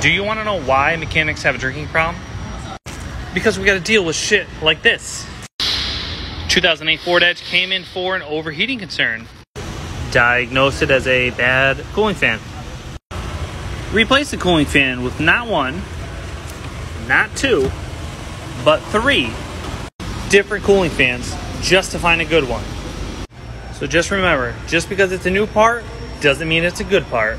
Do you want to know why mechanics have a drinking problem? Because we got to deal with shit like this. 2008 Ford Edge came in for an overheating concern. Diagnosed it as a bad cooling fan. Replace the cooling fan with not one, not two, but three different cooling fans just to find a good one. So just remember, just because it's a new part doesn't mean it's a good part.